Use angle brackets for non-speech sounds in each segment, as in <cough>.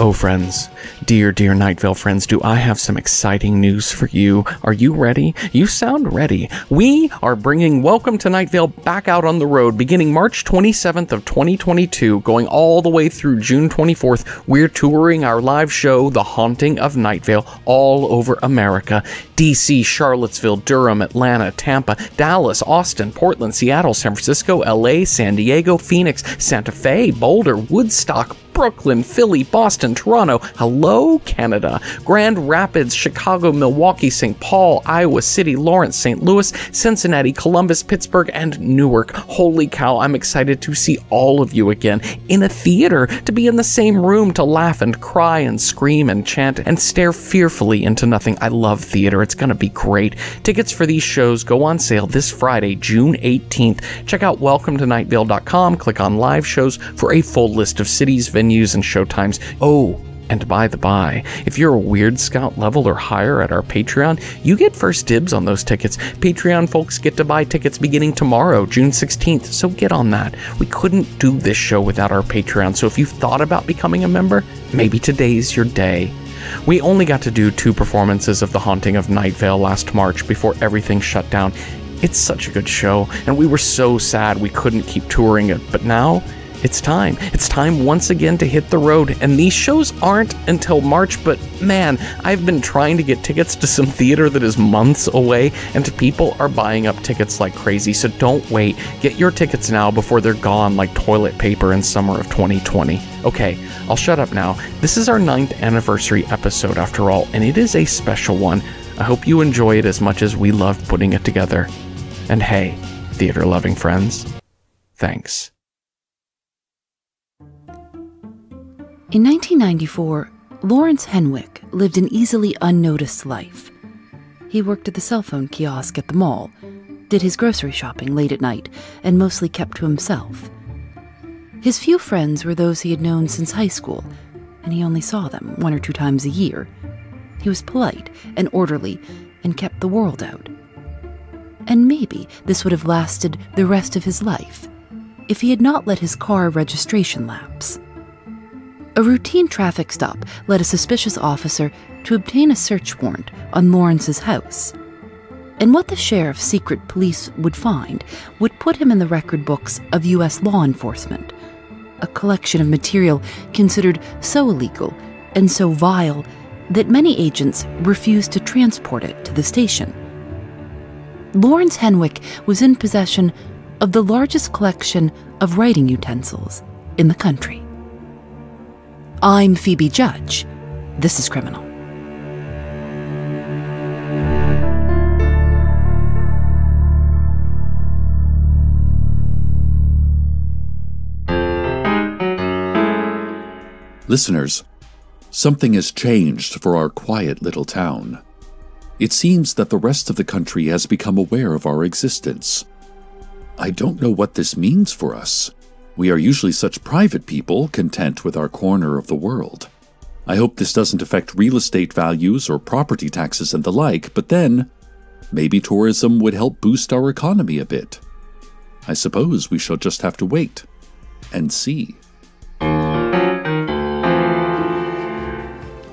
Oh, friends, dear, dear Night Vale friends, do I have some exciting news for you? Are you ready? You sound ready. We are bringing Welcome to Night Vale back out on the road beginning March 27th of 2022, going all the way through June 24th. We're touring our live show, The Haunting of Night Vale, all over America. DC, Charlottesville, Durham, Atlanta, Tampa, Dallas, Austin, Portland, Seattle, San Francisco, LA, San Diego, Phoenix, Santa Fe, Boulder, Woodstock, Brooklyn, Philly, Boston, Toronto, hello, Canada, Grand Rapids, Chicago, Milwaukee, St. Paul, Iowa City, Lawrence, St. Louis, Cincinnati, Columbus, Pittsburgh, and Newark. Holy cow, I'm excited to see all of you again in a theater, to be in the same room, to laugh and cry and scream and chant and stare fearfully into nothing. I love theater, it's gonna be great. Tickets for these shows go on sale this Friday, June 18th. Check out welcometonightvale.com, click on live shows for a full list of cities, venues, venues and showtimes. Oh, and by the by, if you're a Weird Scout level or higher at our Patreon, you get first dibs on those tickets. Patreon folks get to buy tickets beginning tomorrow, June 16th, so get on that. We couldn't do this show without our Patreon, so if you've thought about becoming a member, maybe today's your day. We only got to do two performances of The Haunting of Night Vale last March before everything shut down. It's such a good show, and we were so sad we couldn't keep touring it, but now it's time. It's time once again to hit the road. And these shows aren't until March, but man, I've been trying to get tickets to some theater that is months away, and people are buying up tickets like crazy. So don't wait. Get your tickets now before they're gone like toilet paper in summer of 2020. Okay, I'll shut up now. This is our ninth anniversary episode, after all, and it is a special one. I hope you enjoy it as much as we love putting it together. And hey, theater loving friends, thanks. In 1994, Lawrence Henwick lived an easily unnoticed life. He worked at the cell phone kiosk at the mall, did his grocery shopping late at night, and mostly kept to himself. His few friends were those he had known since high school, and he only saw them one or two times a year. He was polite and orderly and kept the world out. And maybe this would have lasted the rest of his life if he had not let his car registration lapse. A routine traffic stop led a suspicious officer to obtain a search warrant on Lawrence's house. And what the sheriff's secret police would find would put him in the record books of U.S. law enforcement, a collection of material considered so illegal and so vile that many agents refused to transport it to the station. Lawrence Henwick was in possession of the largest collection of writing utensils in the country. I'm Phoebe Judge. This is Criminal. Listeners, something has changed for our quiet little town. It seems that the rest of the country has become aware of our existence. I don't know what this means for us. We are usually such private people, content with our corner of the world. I hope this doesn't affect real estate values or property taxes and the like, but then, maybe tourism would help boost our economy a bit. I suppose we shall just have to wait and see.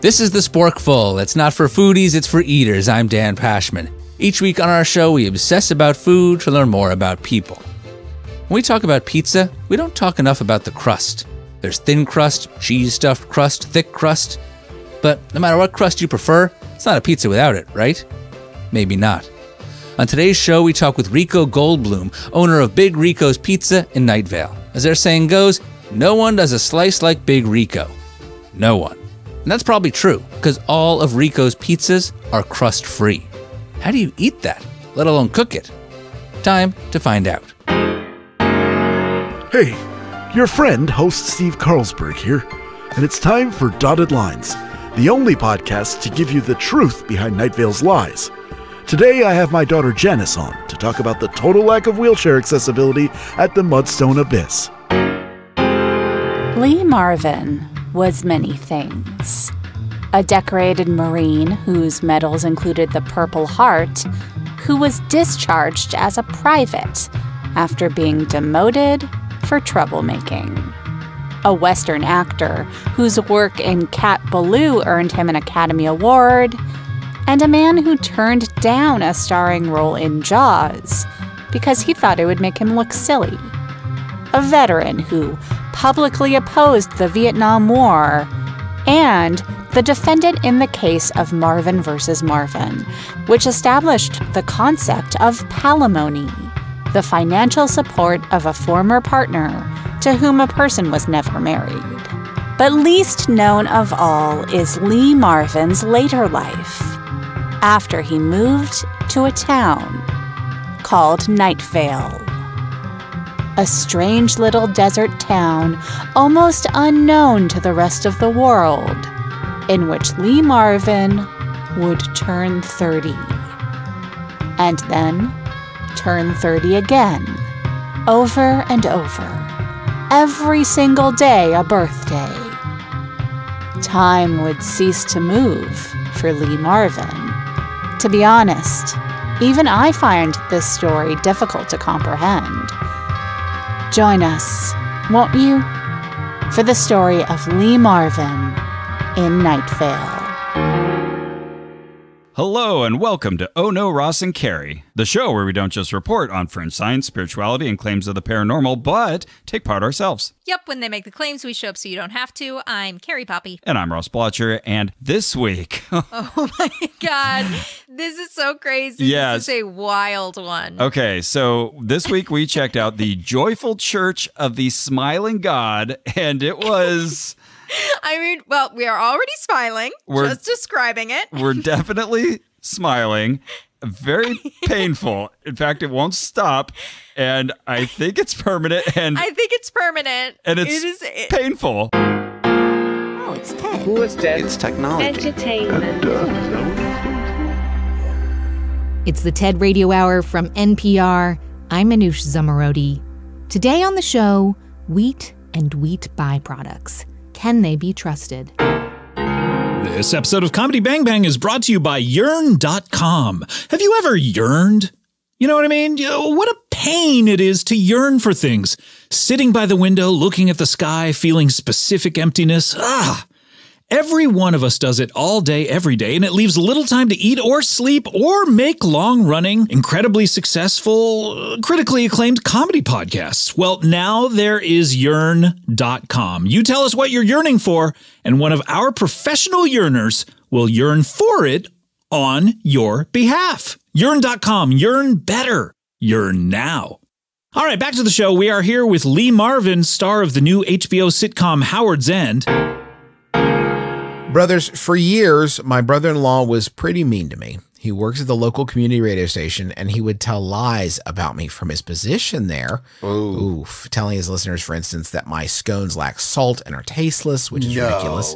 This is the Sporkful. It's not for foodies, it's for eaters. I'm Dan Pashman. Each week on our show, we obsess about food to learn more about people. When we talk about pizza, we don't talk enough about the crust. There's thin crust, cheese stuffed crust, thick crust. But no matter what crust you prefer, it's not a pizza without it, right? Maybe not. On today's show, we talk with Rico Goldblum, owner of Big Rico's Pizza in Night Vale. As their saying goes, no one does a slice like Big Rico. No one. And that's probably true, because all of Rico's pizzas are crust free. How do you eat that, let alone cook it? Time to find out. Hey, your friend, host Steve Carlsberg here, and it's time for Dotted Lines, the only podcast to give you the truth behind Night Vale's lies. Today, I have my daughter Janice on to talk about the total lack of wheelchair accessibility at the Mudstone Abyss. Lee Marvin was many things. A decorated Marine whose medals included the Purple Heart, who was discharged as a private after being demoted for troublemaking. a Western actor whose work in Cat Ballou earned him an Academy Award, and a man who turned down a starring role in Jaws because he thought it would make him look silly. A veteran who publicly opposed the Vietnam War, and the defendant in the case of Marvin versus Marvin, which established the concept of palimony, the financial support of a former partner to whom a person was never married. But least known of all is Lee Marvin's later life, after he moved to a town called Night Vale. A strange little desert town, almost unknown to the rest of the world, in which Lee Marvin would turn 30. And then turn 30 again, over and over. Every single day a birthday. Time would cease to move for Lee Marvin. To be honest, even I find this story difficult to comprehend. Join us, won't you, for the story of Lee Marvin in Night Vale. Hello and welcome to Oh No, Ross and Carrie, the show where we don't just report on fringe science, spirituality, and claims of the paranormal, but take part ourselves. Yep, when they make the claims, we show up so you don't have to. I'm Carrie Poppy. And I'm Ross Blotcher, and this week, <laughs> <laughs> Oh my god, this is so crazy. Yes. This is a wild one. okay, so this week we checked out the <laughs> Joyful Church of the Smiling God, and it was. I mean, well, we are already smiling, We're- just describing it. We're definitely smiling. Very painful. In fact, it won't stop, and I think it's permanent, and I think it's permanent. and it's it is it- painful. Oh, it's Ted. Who is Ted? It's technology. Entertainment. Uh, it's the TED Radio Hour from NPR. I'm Manoush Zomorodi. Today on the show, wheat and wheat byproducts. Can they be trusted? This episode of Comedy Bang Bang is brought to you by Yearn.com. Have you ever yearned? You know what I mean? What a pain it is to yearn for things. Sitting by the window, looking at the sky, feeling specific emptiness. Ah! Every one of us does it all day, every day, and it leaves little time to eat or sleep or make long running, incredibly successful, uh, critically acclaimed comedy podcasts. Well, now there is yearn.com. You tell us what you're yearning for, and one of our professional yearners will yearn for it on your behalf. Yearn.com. Yearn better. Yearn now. All right, back to the show. We are here with Lee Marvin, star of the new HBO sitcom Howard's End. Brothers, for years, my brother in law was pretty mean to me. He works at the local community radio station and he would tell lies about me from his position there. Oof. Telling his listeners, for instance, that my scones lack salt and are tasteless, which is ridiculous.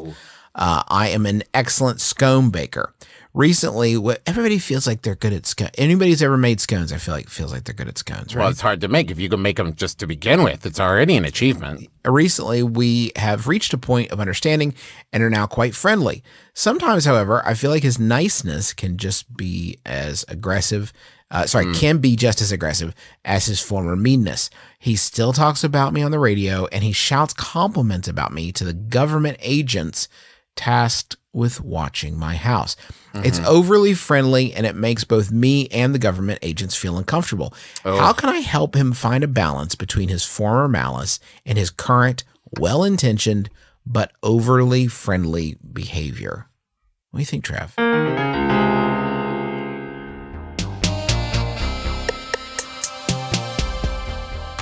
Uh, I am an excellent scone baker. Recently, what everybody feels like they're good at scones. Anybody who's ever made scones, I feel like feels like they're good at scones, right? Well, it's hard to make. If you can make them just to begin with, it's already an achievement. recently we have reached a point of understanding and are now quite friendly. Sometimes, however, I feel like his niceness can just be as aggressive. Uh, sorry, can be just as aggressive as his former meanness. He still talks about me on the radio and he shouts compliments about me to the government agents tasked with watching my house. It's mm-hmm. overly friendly and it makes both me and the government agents feel uncomfortable. Oh. How can I help him find a balance between his former malice and his current well intentioned but overly friendly behavior? What do you think, Trev?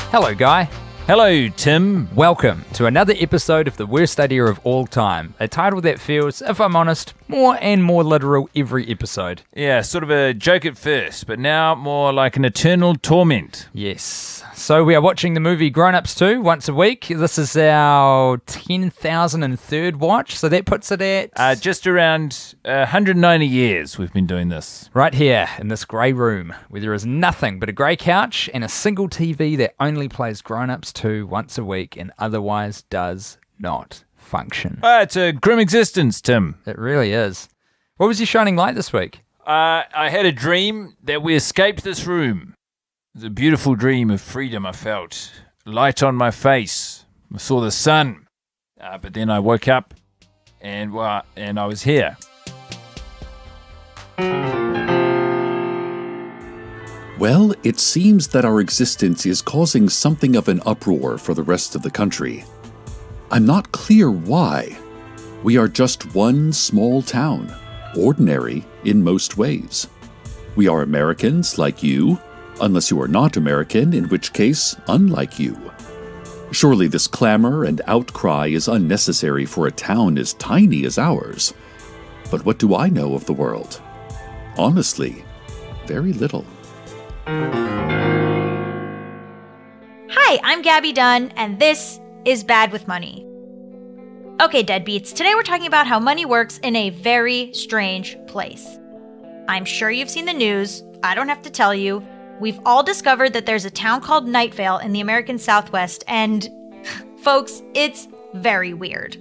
Hello, Guy. Hello, Tim. Welcome to another episode of The Worst Idea of All Time, a title that feels, if I'm honest, more and more literal every episode. Yeah, sort of a joke at first, but now more like an eternal torment. Yes. So we are watching the movie Grown Ups 2 once a week. This is our 10,003rd watch, so that puts it at Uh, just around uh, 190 years we've been doing this. right here in this grey room where there is nothing but a grey couch and a single TV that only plays Grown Ups 2 once a week and otherwise does not function. Ah, it's a grim existence, Tim. It really is. What was your shining light this week? Uh, I had a dream that we escaped this room. A beautiful dream of freedom I felt. Light on my face. I saw the sun. Uh, but then I woke up and uh, and I was here. Well, it seems that our existence is causing something of an uproar for the rest of the country. I'm not clear why. We are just one small town, ordinary in most ways. We are Americans like you, unless you are not American, in which case, unlike you. Surely this clamor and outcry is unnecessary for a town as tiny as ours. But what do I know of the world? Honestly, very little. Hi, I'm Gabby Dunn, and this is Bad with Money. Okay, deadbeats, today we're talking about how money works in a very strange place. I'm sure you've seen the news, I don't have to tell you. We've all discovered that there's a town called Nightvale in the American Southwest, and <laughs> folks, it's very weird.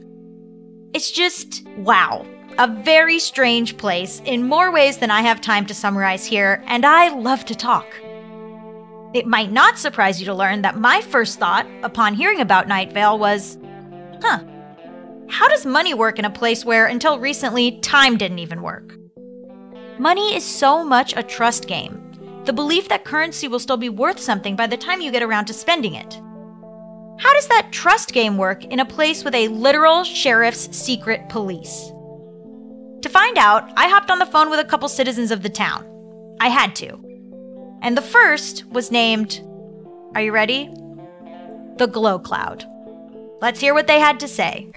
It's just wow. A very strange place in more ways than I have time to summarize here, and I love to talk. It might not surprise you to learn that my first thought upon hearing about Nightvale was, huh, how does money work in a place where, until recently, time didn't even work? Money is so much a trust game. The belief that currency will still be worth something by the time you get around to spending it. How does that trust game work in a place with a literal sheriff's secret police? To find out, I hopped on the phone with a couple citizens of the town. I had to. And the first was named, are you ready? The Glow Cloud. Let's hear what they had to say.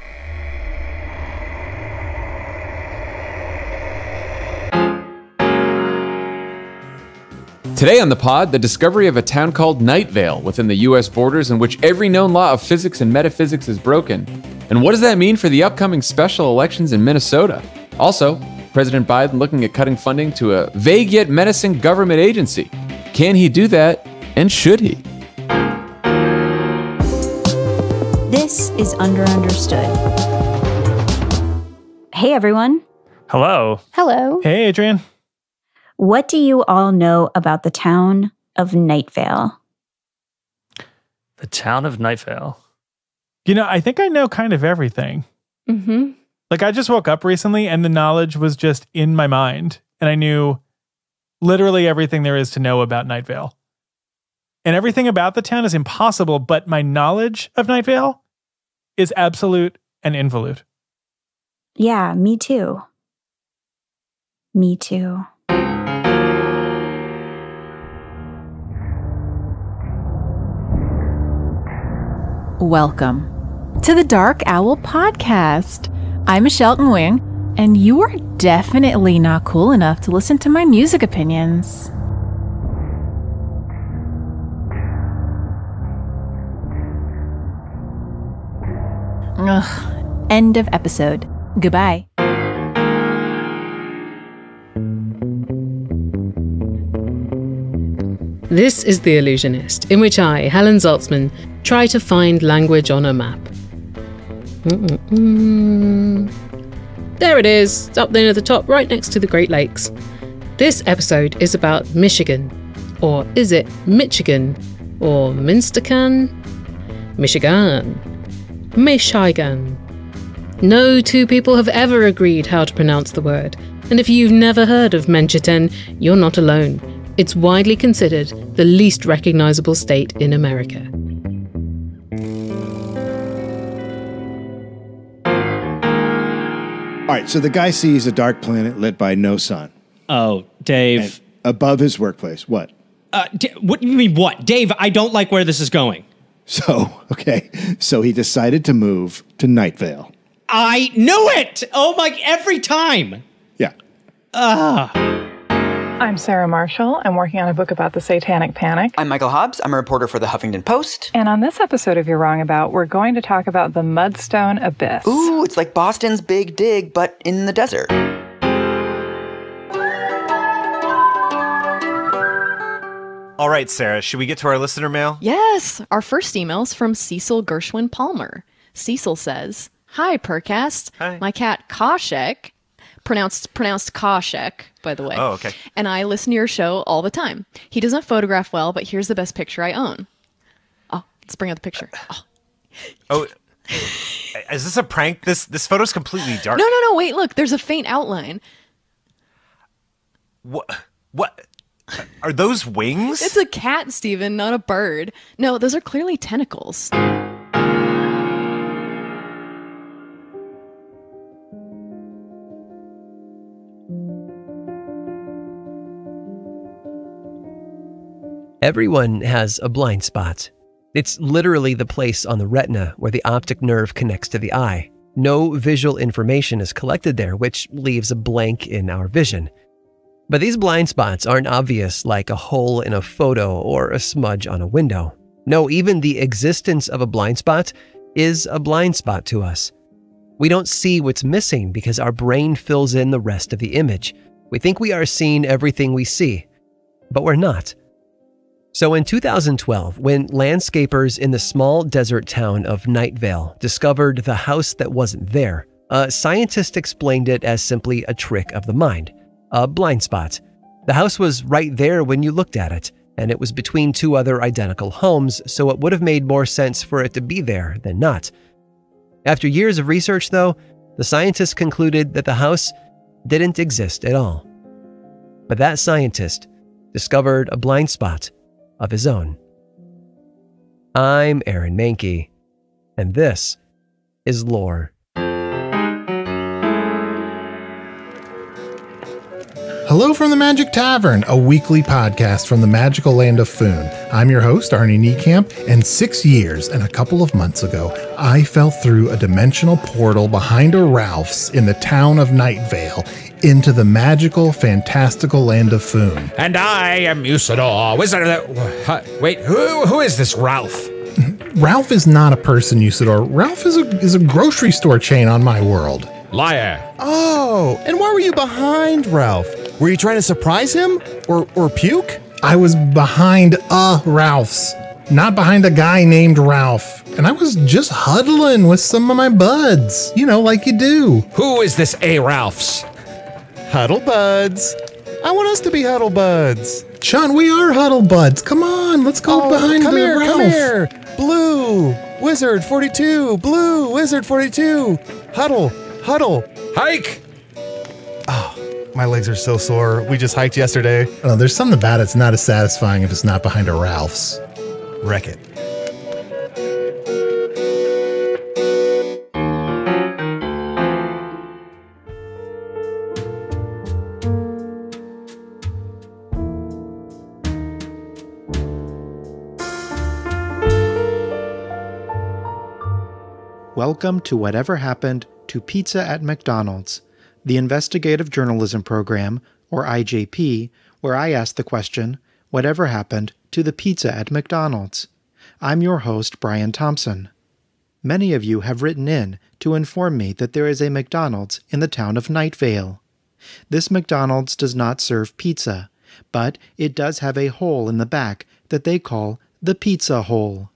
Today on the pod, the discovery of a town called Nightvale within the US borders in which every known law of physics and metaphysics is broken. And what does that mean for the upcoming special elections in Minnesota? Also, President Biden looking at cutting funding to a vague yet menacing government agency. Can he do that? And should he? This is Underunderstood. Hey everyone. Hello. Hello. Hey, Adrian. What do you all know about the town of Nightvale? The town of Nightvale. You know, I think I know kind of everything. Mm-hmm. Like I just woke up recently and the knowledge was just in my mind. And I knew literally everything there is to know about Nightvale. And everything about the town is impossible, but my knowledge of Nightvale is absolute and involute. Yeah, me too. Me too. Welcome to the Dark Owl Podcast. I'm Michelle Nguyen, and you are definitely not cool enough to listen to my music opinions. Ugh. End of episode. Goodbye. This is The Allusionist, in which I, Helen Zaltzman, try to find language on a map. Mm-mm-mm. There it is, up there at the top, right next to the Great Lakes. This episode is about Michigan. Or is it Michigan? Or Minstercan? Michigan. Michigan. No two people have ever agreed how to pronounce the word, and if you've never heard of Menchiten, you're not alone. It's widely considered the least recognizable state in America. All right, so the guy sees a dark planet lit by no sun. Oh, Dave. And above his workplace. What? Uh, D- what you mean what? Dave, I don't like where this is going. So, <laughs> okay. So he decided to move to Nightvale. I knew it! Oh my, every time! Yeah. Ah. I'm Sarah Marshall. I'm working on a book about the Satanic Panic. I'm Michael Hobbs. I'm a reporter for the Huffington Post. And on this episode of You're Wrong About, we're going to talk about the Mudstone Abyss. Ooh, it's like Boston's Big Dig, but in the desert. All right, Sarah, should we get to our listener mail? Yes, our first email's from Cecil Gershwin Palmer. Cecil says, "Hi, Purrrcast. Hi. My cat Khoshekh, pronounced pronounced Khoshekh, by the way. Oh, okay. And I listen to your show all the time. He doesn't photograph well, but here's the best picture I own. Oh, let's bring out the picture. Uh, oh, Oh, <laughs> Is this a prank? This this photo's completely dark. No, no, no. Wait, look. There's a faint outline. What? What? Are those wings? It's a cat, Steven, not a bird. No, those are clearly tentacles. Everyone has a blind spot. It's literally the place on the retina where the optic nerve connects to the eye. No visual information is collected there, which leaves a blank in our vision. But these blind spots aren't obvious like a hole in a photo or a smudge on a window. No, even the existence of a blind spot is a blind spot to us. We don't see what's missing because our brain fills in the rest of the image. We think we are seeing everything we see, but we're not. So in 2012, when landscapers in the small desert town of Nightvale discovered the house that wasn't there, a scientist explained it as simply a trick of the mind, a blind spot. The house was right there when you looked at it, and it was between two other identical homes, so it would have made more sense for it to be there than not. After years of research, though, the scientists concluded that the house didn't exist at all. But that scientist discovered a blind spot of his own. I'm Aaron Mahnke, and this is Lore. Hello from the Magic Tavern, a weekly podcast from the magical land of Foon. I'm your host, Arnie Niekamp, and six years and a couple of months ago, I fell through a dimensional portal behind a Ralph's in the town of Nightvale into the magical, fantastical land of Foon. And I am Usidore, wizard of the. Wait, who who is this Ralph? <laughs> Ralph is not a person, Usidore. Ralph is a, is a grocery store chain on my world. Liar. Oh, and why were you behind Ralph? Were you trying to surprise him or or puke? I was behind a Ralph's, not behind a guy named Ralph. And I was just huddling with some of my buds, you know, like you do. Who is this A Ralph's? Huddle buds. I want us to be huddle buds. Sean, we are huddle buds. Come on, let's go Oh, behind come the here, Ralph. come here. Blue wizard 42. Blue wizard 42. Huddle, huddle. Hike. Oh, my legs are so sore. We just hiked yesterday. Oh, there's something about it. It's not as satisfying if it's not behind a Ralph's. Wreck it. Welcome to Whatever Happened to Pizza at McDonald's, the investigative journalism program, or IJP, where I ask the question, Whatever happened to the pizza at McDonald's? I'm your host, Brian Thompson. Many of you have written in to inform me that there is a McDonald's in the town of Nightvale. This McDonald's does not serve pizza, but it does have a hole in the back that they call the pizza hole.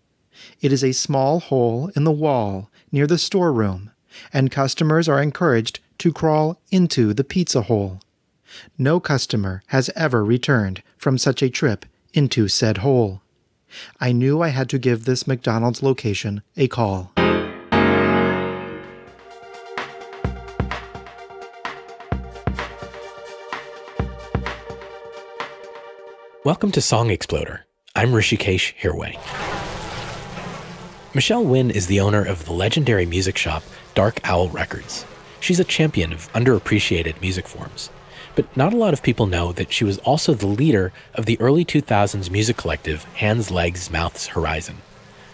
It is a small hole in the wall near the storeroom, and customers are encouraged to crawl into the pizza hole. No customer has ever returned from such a trip into said hole. I knew I had to give this McDonald's location a call. Welcome to Song Exploder. I'm Hrishikesh Hirway. Michelle Nguyen is the owner of the legendary music shop Dark Owl Records. She's a champion of underappreciated music forms. But not a lot of people know that she was also the leader of the early 2000s music collective Hands, Legs, Mouths, Horizon.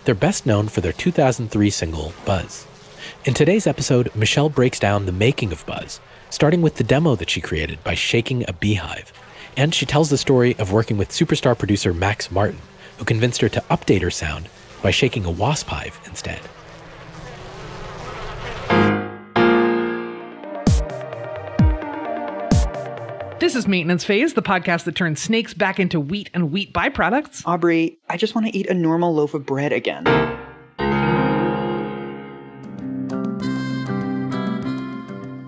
They're best known for their 2003 single, Buzz. In today's episode, Michelle breaks down the making of Buzz, starting with the demo that she created by shaking a beehive. And she tells the story of working with superstar producer Max Martin, who convinced her to update her sound by shaking a wasp hive instead. This is Maintenance Phase, the podcast that turns snakes back into wheat and wheat byproducts. Aubrey, I just want to eat a normal loaf of bread again.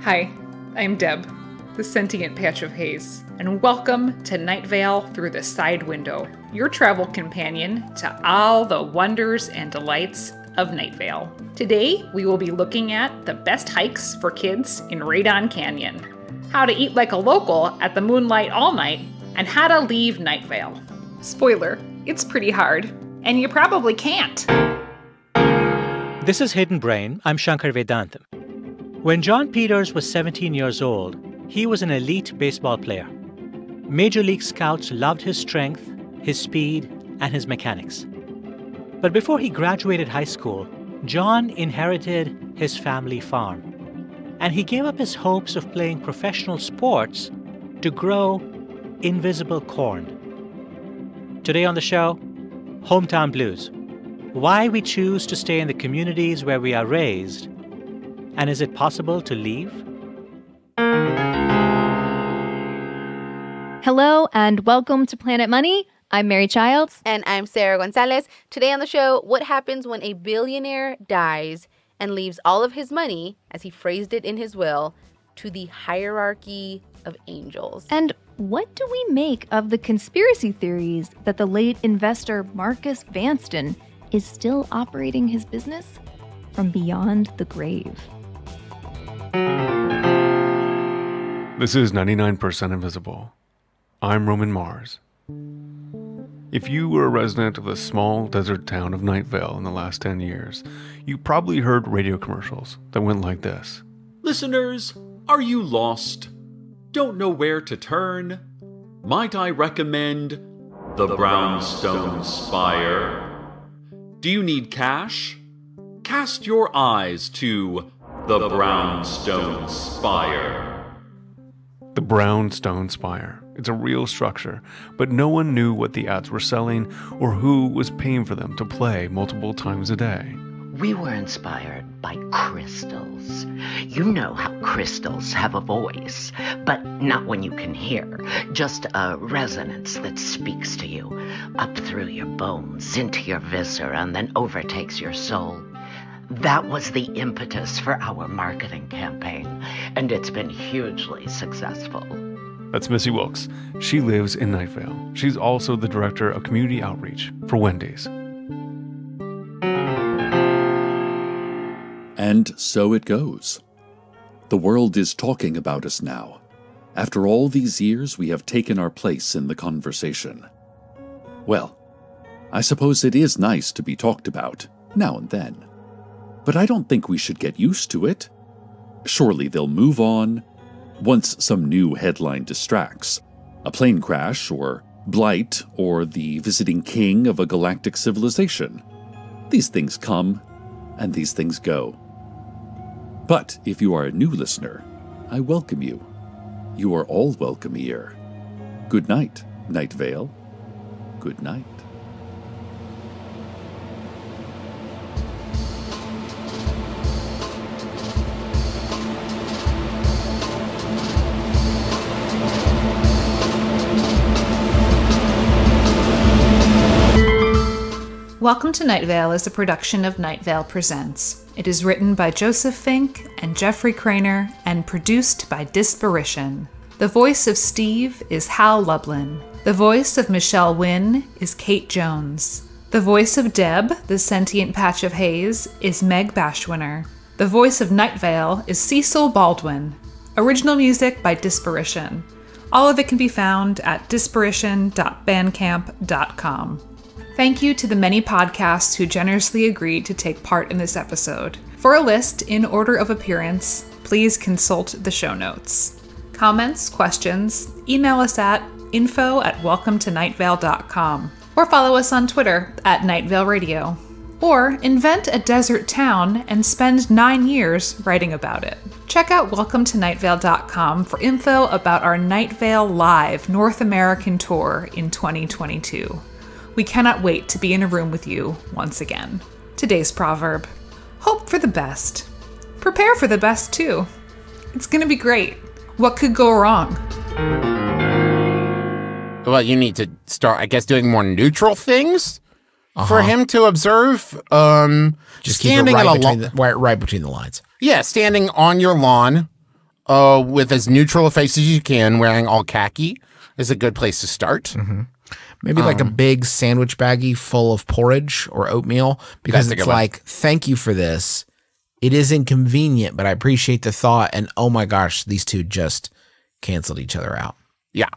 Hi, I'm Deb, the sentient patch of haze, and welcome to Night Vale Through the Side Window, your travel companion to all the wonders and delights of Night Vale. Today, we will be looking at the best hikes for kids in Radon Canyon, how to eat like a local at the Moonlight All Night, and how to leave Nightvale. Spoiler, it's pretty hard, and you probably can't. This is Hidden Brain. I'm Shankar Vedantam. When John Peters was 17 years old, he was an elite baseball player. Major League scouts loved his strength, his speed, and his mechanics. But before he graduated high school, John inherited his family farm. And he gave up his hopes of playing professional sports to grow invisible corn. Today on the show, Hometown Blues. Why we choose to stay in the communities where we are raised, and is it possible to leave? Hello and welcome to Planet Money. I'm Mary Childs. And I'm Sarah Gonzalez. Today on the show, what happens when a billionaire dies and leaves all of his money, as he phrased it in his will, to the hierarchy of angels? And what do we make of the conspiracy theories that the late investor Marcus Vanston is still operating his business from beyond the grave? This is 99% Invisible. I'm Roman Mars. If you were a resident of the small desert town of Nightvale in the last 10 years, you probably heard radio commercials that went like this. Listeners, are you lost? Don't know where to turn? Might I recommend the Brownstone Spire? Do you need cash? Cast your eyes to the Brownstone Spire. The Brownstone Spire. It's a real structure, but no one knew what the ads were selling or who was paying for them to play multiple times a day. We were inspired by crystals. You know how crystals have a voice, but not when you can hear, just a resonance that speaks to you, up through your bones, into your viscera, and then overtakes your soul. That was the impetus for our marketing campaign, and it's been hugely successful. That's Missy Wilkes. She lives in Night Vale. She's also the director of community outreach for Wendy's. And so it goes. The world is talking about us now. After all these years, we have taken our place in the conversation. Well, I suppose it is nice to be talked about, now and then. But I don't think we should get used to it. Surely they'll move on once some new headline distracts. A plane crash, or blight, or the visiting king of a galactic civilization. These things come, and these things go. But if you are a new listener, I welcome you. You are all welcome here. Good night, Night Vale. Good night. Welcome to Night Vale is a production of Night Vale Presents. It is written by Joseph Fink and Jeffrey Cranor and produced by Disparition. The voice of Steve is Hal Lublin. The voice of Michelle Nguyen is Kate Jones. The voice of Deb, the sentient patch of haze, is Meg Bashwiner. The voice of Night Vale is Cecil Baldwin. Original music by Disparition. All of it can be found at disparition.bandcamp.com. Thank you to the many podcasts who generously agreed to take part in this episode. For a list in order of appearance, please consult the show notes. Comments, questions, email us at info at welcometonightvale.com or follow us on Twitter at Nightvale Radio. Or invent a desert town and spend nine years writing about it. Check out welcometonightvale.com for info about our Night Vale Live North American tour in 2022. We cannot wait to be in a room with you once again. Today's proverb Hope for the best. Prepare for the best too. It's gonna be great. What could go wrong? Well, you need to start, I guess, doing more neutral things for Uh-huh. him to observe. Um, Just keep it standing right at a between, lo- the, right, right between the lines. yeah, standing on your lawn, uh, with as neutral a face as you can, wearing all khaki, is a good place to start. Maybe like a Um, big sandwich baggie full of porridge or oatmeal because it's good one. like, thank you for this. It is inconvenient, but I appreciate the thought. And oh my gosh, these two just canceled each other out. Yeah,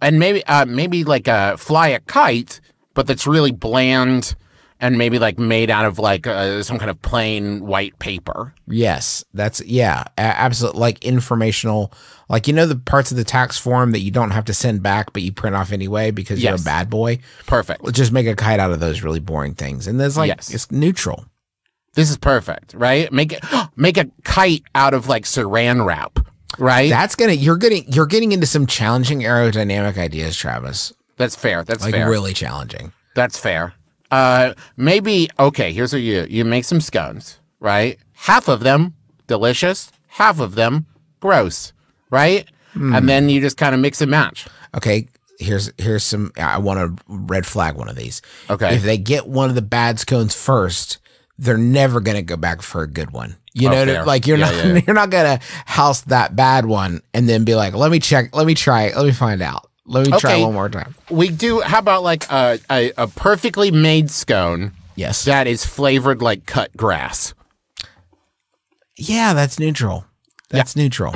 and maybe uh, maybe like a fly a kite, but that's really bland and maybe like made out of like uh, some kind of plain white paper. Yes, that's yeah, absolutely. Like informational, like you know the parts of the tax form that you don't have to send back, but you print off anyway because you're a bad boy. Perfect. Let's just make a kite out of those really boring things, and there's like Yes. it's neutral. This is perfect, right? Make it <gasps> make a kite out of like saran wrap, right? That's gonna you're getting you're getting into some challenging aerodynamic ideas, Travis. That's fair. That's like fair. really challenging. That's fair. Uh, maybe okay. Here's what you you make some scones, right? Half of them delicious, half of them gross, right? Hmm. And then you just kind of mix and match. Okay, here's here's some. I want to red flag one of these. Okay. if they get one of the bad scones first, they're never gonna go back for a good one. You Oh, know, fair. like you're Yeah, not yeah, yeah. <laughs> you're not gonna house that bad one and then be like, let me check, let me try, let me find out, let me try Okay. one more time. We do. How about like a, a a perfectly made scone? Yes. That is flavored like cut grass. Yeah, that's neutral. That's neutral.